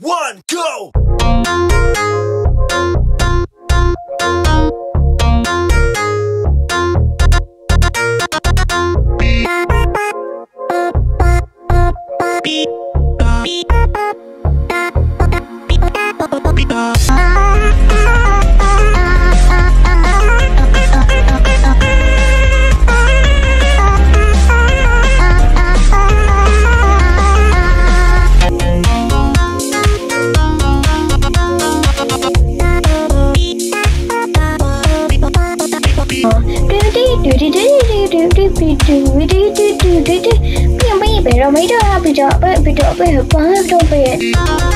one, go! Puis paye, pero me iba a pido, pido, pido, pido, pido.